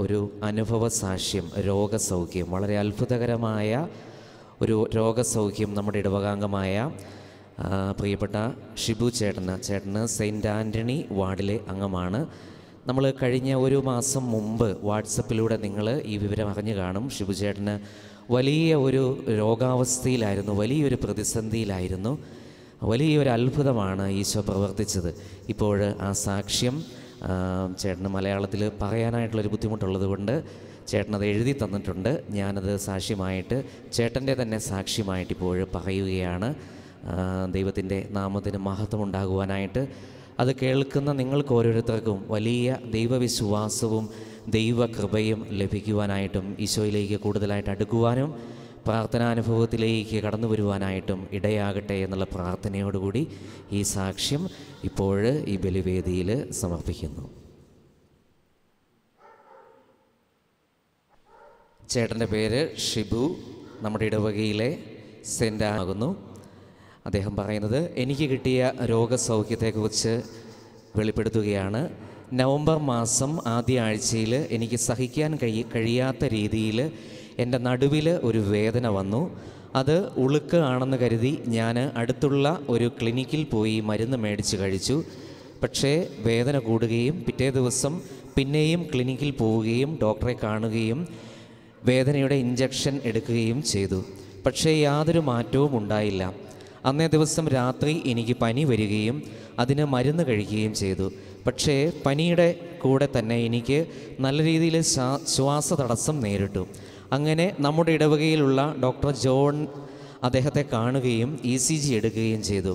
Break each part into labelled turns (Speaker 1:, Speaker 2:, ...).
Speaker 1: ഒരു അനുഭവ സാക്ഷ്യം രോഗസൗഖ്യം വളരെ അത്ഭുതകരമായ ഒരു രോഗസൗഖ്യം നമ്മുടെ ഇടവകാംഗമായ പ്രിയപ്പെട്ട ഷിബു ചേട്ടന് ചേട്ടന് സെയിന്റ് ആന്റണി വാർഡിലെ അംഗമാണ്. നമ്മൾ കഴിഞ്ഞ ഒരു മാസം മുമ്പ് വാട്സപ്പിലൂടെ നിങ്ങൾ ഈ വിവരം അറിഞ്ഞു കാണും. ഷിബു ചേട്ടന് വലിയ ഒരു രോഗാവസ്ഥയിലായിരുന്നു വലിയൊരു പ്രതിസന്ധിയിലായിരുന്നു. വലിയൊരു അത്ഭുതമാണ് ഈശോ പ്രവർത്തിച്ചത്. ഇപ്പോൾ ആ സാക്ഷ്യം ചേട്ടന് മലയാളത്തിൽ പറയാനായിട്ടുള്ളൊരു ബുദ്ധിമുട്ടുള്ളത് കൊണ്ട് ചേട്ടനത് എഴുതി തന്നിട്ടുണ്ട്. ഞാനത് സാക്ഷ്യമായിട്ട് ചേട്ടന്റെ തന്നെ സാക്ഷ്യമായിട്ട് ഇപ്പോൾ പറയുകയാണ്. ദൈവത്തിന്റെ നാമത്തിന് മഹത്വം ഉണ്ടാകുവാനായിട്ട് അത് കേൾക്കുന്ന നിങ്ങൾക്ക് ഓരോരുത്തർക്കും വലിയ ദൈവവിശ്വാസവും ദൈവകൃപയും ലഭിക്കുവാനായിട്ടും ഈശോയിലേക്ക് കൂടുതലായിട്ട് അടുക്കുവാനും പ്രാർത്ഥനാനുഭവത്തിലേക്ക് കടന്നു വരുവാനായിട്ടും ഇടയാകട്ടെ എന്നുള്ള പ്രാർത്ഥനയോടുകൂടി ഈ സാക്ഷ്യം ഇപ്പോൾ ഈ ബലിവേദിയിൽ സമർപ്പിക്കുന്നു. ചേട്ടന്റെ പേര് ഷിബു. നമ്മുടെ ഇടവകയിലെ സെന്റ് ആകുന്നു. അദ്ദേഹം പറയുന്നത് എനിക്ക് കിട്ടിയ രോഗസൗഖ്യത്തെക്കുറിച്ച് വെളിപ്പെടുത്തുകയാണ്. നവംബർ മാസം ആദ്യ ആഴ്ചയിൽ എനിക്ക് സഹിക്കാൻ കഴി കഴിയാത്ത രീതിയിൽ എന്റെ നടുവിൽ ഒരു വേദന വന്നു. അത് ഉളുക്ക് ആണെന്ന് കരുതി ഞാൻ അടുത്തുള്ള ഒരു ക്ലിനിക്കിൽ പോയി മരുന്ന് മേടിച്ച് കഴിച്ചു. പക്ഷേ വേദന കൂടുകയും പിറ്റേ ദിവസം പിന്നെയും ക്ലിനിക്കിൽ പോവുകയും ഡോക്ടറെ കാണുകയും വേദനയുടെ ഇഞ്ചക്ഷൻ എടുക്കുകയും ചെയ്തു. പക്ഷേ യാതൊരു മാറ്റവും ഉണ്ടായില്ല. അന്നേ ദിവസം രാത്രി എനിക്ക് പനി വരികയും അതിന് മരുന്ന് കഴിക്കുകയും ചെയ്തു. പക്ഷേ പനിയുടെ കൂടെ തന്നെ എനിക്ക് നല്ല രീതിയിൽ ശ്വാ- ശ്വാസ തടസ്സം നേരിട്ടു. അങ്ങനെ നമ്മുടെ ഇടവകയിലുള്ള ഡോക്ടർ ജോൺ അദ്ദേഹത്തെ കാണുകയും ഇ സി ജി എടുക്കുകയും ചെയ്തു.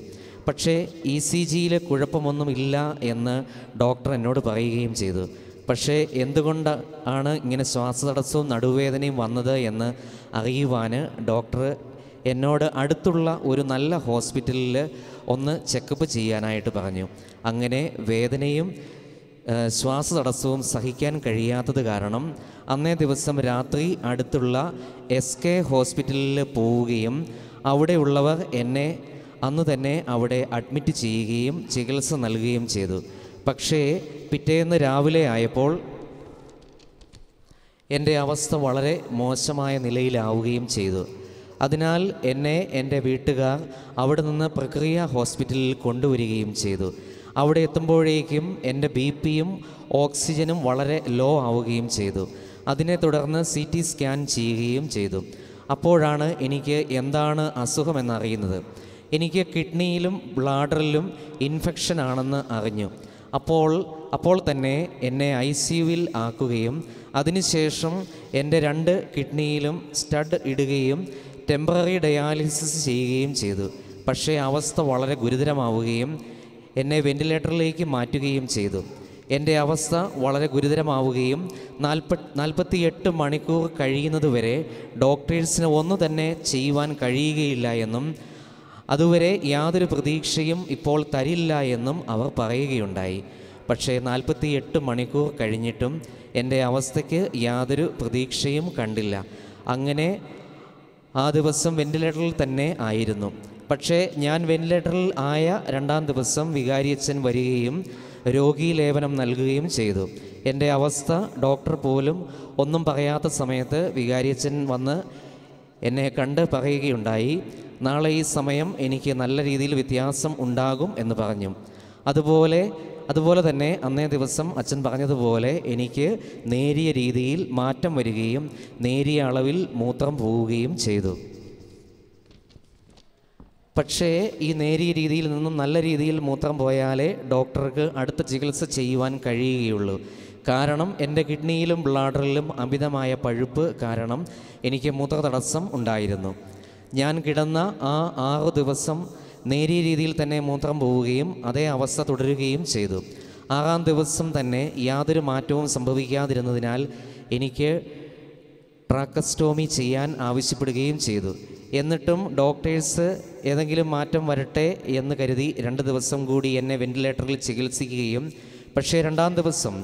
Speaker 1: പക്ഷേ ഇ സി ജിയിൽ കുഴപ്പമൊന്നുമില്ല എന്ന് ഡോക്ടർ എന്നോട് പറയുകയും ചെയ്തു. പക്ഷേ എന്തുകൊണ്ട് ആണ് ഇങ്ങനെ ശ്വാസതടസ്സവും നടുവേദനയും വന്നത് എന്ന് അറിയുവാൻ ഡോക്ടർ എന്നോട് അടുത്തുള്ള ഒരു നല്ല ഹോസ്പിറ്റലിൽ ഒന്ന് ചെക്കപ്പ് ചെയ്യാനായിട്ട് പറഞ്ഞു. അങ്ങനെ വേദനയും ഏഹ്, ശ്വാസതടസ്സവും സഹിക്കാൻ കഴിയാത്തത് കാരണം അന്നേ ദിവസം രാത്രി അടുത്തുള്ള എസ് കെ ഹോസ്പിറ്റലിൽ പോവുകയും അവിടെയുള്ളവർ എന്നെ അന്ന് തന്നെ അവിടെ അഡ്മിറ്റ് ചെയ്യുകയും ചികിത്സ നൽകുകയും ചെയ്തു. പക്ഷേ പിറ്റേന്ന് രാവിലെ ആയപ്പോൾ എന്റെ അവസ്ഥ വളരെ മോശമായ നിലയിലാവുകയും ചെയ്തു. അതിനാൽ എന്നെ എന്റെ വീട്ടുകാർ അവിടെ നിന്ന് പ്രക്രിയ ഹോസ്പിറ്റലിൽ കൊണ്ടുവരികയും ചെയ്തു. അവിടെ എത്തുമ്പോഴേക്കും എന്റെ ബി പിയും ഓക്സിജനും വളരെ ലോ ആവുകയും ചെയ്തു. അതിനെ തുടർന്ന് സി ടി സ്കാൻ ചെയ്യുകയും ചെയ്തു. അപ്പോഴാണ് എനിക്ക് എന്താണ് അസുഖമെന്നറിയുന്നത്. എനിക്ക് കിഡ്നിയിലും ബ്ലാഡറിലും ഇൻഫെക്ഷൻ ആണെന്ന് അറിഞ്ഞു. അപ്പോൾ അപ്പോൾ തന്നെ എന്നെ ഐ സി യുവിൽ ആക്കുകയും അതിനുശേഷം എന്റെ രണ്ട് കിഡ്നിയിലും സ്റ്റഡ് ഇടുകയും ടെമ്പററി ഡയാലിസിസ് ചെയ്യുകയും ചെയ്തു. പക്ഷേ അവസ്ഥ വളരെ ഗുരുതരമാവുകയും എന്നെ വെന്റിലേറ്ററിലേക്ക് മാറ്റുകയും ചെയ്തു. എന്റെ അവസ്ഥ വളരെ ഗുരുതരമാവുകയും നാൽപ്പ നാൽപ്പത്തിയെട്ട് മണിക്കൂർ കഴിയുന്നതുവരെ ഡോക്ടേഴ്സിന് ഒന്നു തന്നെ ചെയ്യുവാൻ കഴിയുകയില്ല എന്നും അതുവരെ യാതൊരു പ്രതീക്ഷയും ഇപ്പോൾ തരില്ല എന്നും അവർ പറയുകയുണ്ടായി. പക്ഷേ നാൽപ്പത്തിയെട്ട് മണിക്കൂർ കഴിഞ്ഞിട്ടും എന്റെ അവസ്ഥയ്ക്ക് യാതൊരു പ്രതീക്ഷയും കണ്ടില്ല. അങ്ങനെ ആ ദിവസം വെന്റിലേറ്ററിൽ തന്നെ ആയിരുന്നു. പക്ഷേ ഞാൻ വെന്റിലേറ്ററിൽ ആയ രണ്ടാം ദിവസം വികാരിയച്ഛൻ വരികയും രോഗി ലേപനം നൽകുകയും ചെയ്തു. എന്റെ അവസ്ഥ ഡോക്ടർ പോലും ഒന്നും പറയാത്ത സമയത്ത് വികാരിയച്ഛൻ വന്ന് എന്നെ കണ്ട് പറയുകയുണ്ടായി. നാളെ ഈ സമയം എനിക്ക് നല്ല രീതിയിൽ വ്യത്യാസം ഉണ്ടാകും എന്ന് പറഞ്ഞു. അതുപോലെ അതുപോലെ തന്നെ അന്നേ ദിവസം അച്ഛൻ പറഞ്ഞതുപോലെ എനിക്ക് നേരിയ രീതിയിൽ മാറ്റം വരികയും നേരിയ അളവിൽ മൂത്രം പോവുകയും ചെയ്തു. പക്ഷേ ഈ നേരിയ രീതിയിൽ നിന്നും നല്ല രീതിയിൽ മൂത്രം പോയാലേ ഡോക്ടർക്ക് അടുത്ത ചികിത്സ ചെയ്യുവാൻ കഴിയുകയുള്ളൂ. കാരണം എന്റെ കിഡ്നിയിലും ബ്ലാഡറിലും അമിതമായ പഴുപ്പ് കാരണം എനിക്ക് മൂത്ര തടസ്സം ഉണ്ടായിരുന്നു. ഞാൻ കിടന്ന ആ ആറു ദിവസം നേരിയ രീതിയിൽ തന്നെ മൂത്രം പോവുകയും അതേ അവസ്ഥ തുടരുകയും ചെയ്തു. ആറാം ദിവസം തന്നെ യാതൊരു മാറ്റവും സംഭവിക്കാതിരുന്നതിനാൽ എനിക്ക് ട്രാക്കസ്റ്റോമി ചെയ്യാൻ ആവശ്യപ്പെടുകയും ചെയ്തു. എന്നിട്ടും ഡോക്ടേഴ്സ് ഏതെങ്കിലും മാറ്റം വരട്ടെ എന്ന് കരുതി രണ്ട് ദിവസം കൂടി എന്നെ വെന്റിലേറ്ററിൽ ചികിത്സിക്കുകയും. പക്ഷേ രണ്ടാം ദിവസം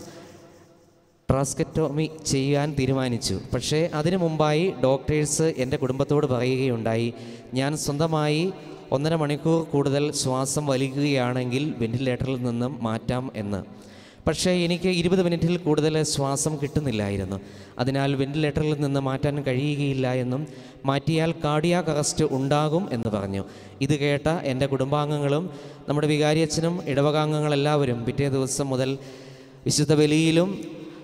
Speaker 1: ട്രാസ്കറ്റോമി ചെയ്യാൻ തീരുമാനിച്ചു. പക്ഷേ അതിനു മുമ്പായി ഡോക്ടേഴ്സ് എന്റെ കുടുംബത്തോട് പറയുകയുണ്ടായി. ഞാൻ സ്വന്തമായി ഒന്നര മണിക്കൂർ കൂടുതൽ ശ്വാസം വലിക്കുകയാണെങ്കിൽ വെന്റിലേറ്ററിൽ നിന്നും മാറ്റാം എന്ന്. പക്ഷേ എനിക്ക് ഇരുപത് മിനിറ്റിൽ കൂടുതൽ ശ്വാസം കിട്ടുന്നില്ലായിരുന്നു. അതിനാൽ വെന്റിലേറ്ററിൽ നിന്ന് മാറ്റാൻ കഴിയുകയില്ല എന്നും മാറ്റിയാൽ കാർഡിയാക് അറസ്റ്റ് ഉണ്ടാകും എന്ന് പറഞ്ഞു. ഇത് കേട്ട എന്റെ കുടുംബാംഗങ്ങളും നമ്മുടെ വികാരിയച്ഛനും ഇടവകാംഗങ്ങളെല്ലാവരും പിറ്റേ ദിവസം മുതൽ വിശുദ്ധ ബലിയിലും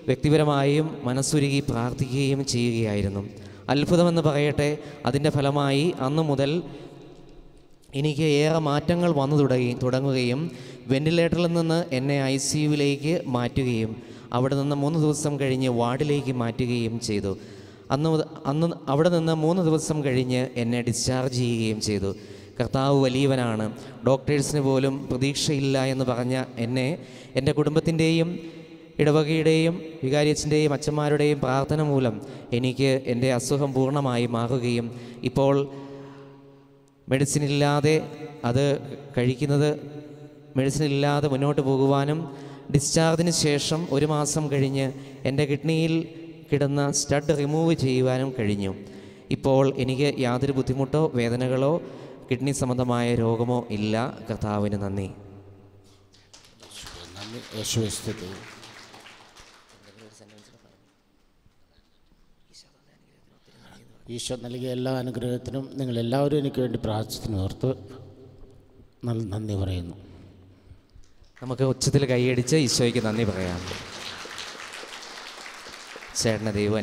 Speaker 1: വ്യക്തിപരമായും മനസ്സുരുകി പ്രാർത്ഥിക്കുകയും ചെയ്യുകയായിരുന്നു. അത്ഭുതമെന്ന് പറയട്ടെ അതിന്റെ ഫലമായി അന്നു മുതൽ എനിക്ക് ഏറെ മാറ്റങ്ങൾ വന്നു തുടങ്ങി തുടങ്ങുകയും വെന്റിലേറ്ററിൽ നിന്ന് എന്നെ ഐ സി യുവിലേക്ക് മാറ്റുകയും അവിടെ നിന്ന് മൂന്ന് ദിവസം കഴിഞ്ഞ് വാർഡിലേക്ക് മാറ്റുകയും ചെയ്തു. അന്ന് അന്ന് അവിടെ നിന്ന് മൂന്ന് ദിവസം കഴിഞ്ഞ് എന്നെ ഡിസ്ചാർജ് ചെയ്യുകയും ചെയ്തു. കർത്താവ് വലിയവനാണ്. ഡോക്ടേഴ്സിന് പോലും പ്രതീക്ഷയില്ല എന്ന് പറഞ്ഞ എന്നെ എന്റെ കുടുംബത്തിന്റെയും ഇടവകയുടെയും വികാരിയച്ഛന്റെയും അച്ഛന്മാരുടെയും പ്രാർത്ഥന മൂലം എനിക്ക് എന്റെ അസുഖം പൂർണമായി മാറുകയും ഇപ്പോൾ മെഡിസിൻ ഇല്ലാതെ അത് കഴിക്കുന്നത് മെഡിസിൻ ഇല്ലാതെ മുന്നോട്ട് പോകുവാനും ഡിസ്ചാർജിന് ശേഷം ഒരു മാസം കഴിഞ്ഞ് എന്റെ കിഡ്നിയിൽ കിടന്ന സ്റ്റഡ് റിമൂവ് ചെയ്യുവാനും കഴിഞ്ഞു. ഇപ്പോൾ എനിക്ക് യാതൊരു ബുദ്ധിമുട്ടോ വേദനകളോ കിഡ്നി സംബന്ധമായ രോഗമോ ഇല്ല. കർത്താവിന് നന്ദി.
Speaker 2: ഈശോ നൽകിയ എല്ലാ അനുഗ്രഹത്തിനും നിങ്ങളെല്ലാവരും എനിക്ക് വേണ്ടി പ്രാർത്ഥിച്ചു ഓർത്ത് നല്ല നന്ദി പറയുന്നു.
Speaker 1: നമുക്ക് ഉച്ചത്തിൽ കൈയടിച്ച് ഈശോയ്ക്ക് നന്ദി പറയാം. ചേട്ടനെ ദൈവം